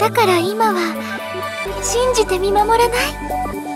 だから今は信じて見守らない。